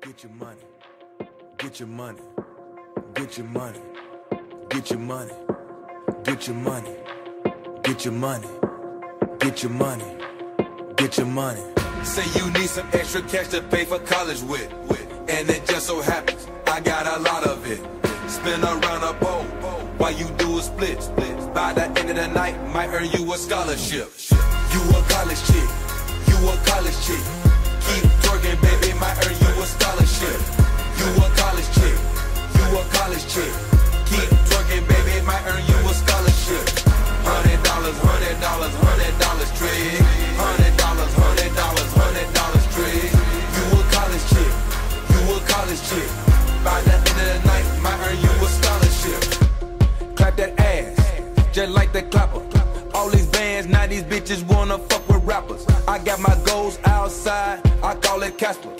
Get your money. Get your money. Get your money. Get your money. Get your money. Get your money. Get your money. Get your money. Say you need some extra cash to pay for college with. And it just so happens I got a lot of it. Spin around a bowl while you do a split. By the end of the night, might earn you a scholarship. You a college chick. You a college chick. Chick. By the end of the night, might earn you a scholarship. Clap that ass, just like the clapper. All these bands, now these bitches wanna fuck with rappers. I got my goals outside, I call it Casper.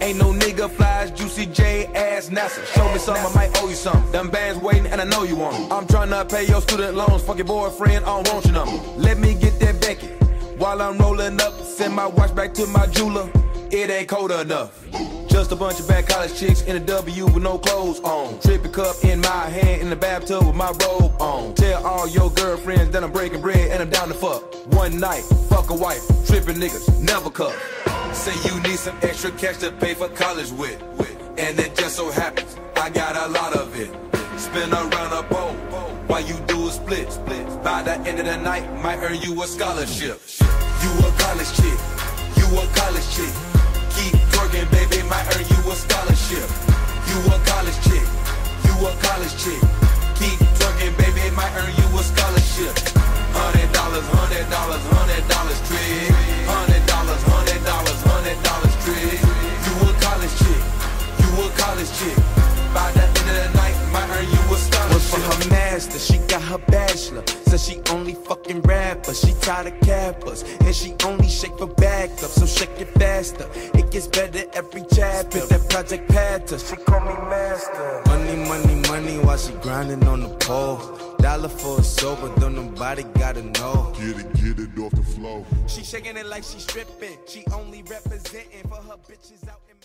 Ain't no nigga flies, Juicy J ass NASA. Show me something, I might owe you something. Them bands waiting, and I know you want want 'em. I'm tryna pay your student loans, fuck your boyfriend, I don't want your number. Let me get that Becky. While I'm rolling up, send my watch back to my jeweler. It ain't cold enough. Just a bunch of bad college chicks in a W with no clothes on. Trippy cup in my hand in the bathtub with my robe on. Tell all your girlfriends that I'm breaking bread and I'm down to fuck. One night, fuck a wife. Tripping niggas, never cuff. Say you need some extra cash to pay for college with. And it just so happens I got a lot of it. Spin around a bowl while you do a split. By the end of the night, might earn you a scholarship. You a college chick. You a college college chick. Keep twerking, baby, might earn you a scholarship. Hundred dollars, hundred dollars, hundred dollars, trick. Hundred dollars, hundred dollars, hundred dollars, trick. You a college chick. You a college chick. By master, she got her bachelor. Says she only fucking rappers, she tired of cappers. And she only shake for backup, so shake it faster. It gets better every chapter. That project patter, she call me master. Money, money, money while she grinding on the pole. Dollar for a sober, though nobody gotta know. Get it, get it off the floor. She shaking it like she stripping. She only representing for her bitches out in.